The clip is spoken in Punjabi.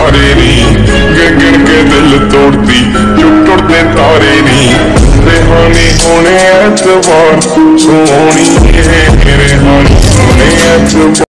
ਤਾਰੇ ਲਾਏ ਨਹੀਂ ਗਿਣ ਕੇ ਦਿਲ ਤੋੜਦੀ ਟੁੱਟ ਟੁੱਟਦੇ ਤਾਰੇ ਨਹੀਂ ਰਹਿਾਨੀ ਹੋਣੇ ਐਤਵਾਰ, ਸੋਹਣੀ ਏ ਮੇਰੇ ਹਾਨੀ ਹੋਣੇ ਐਤਵਾਰ।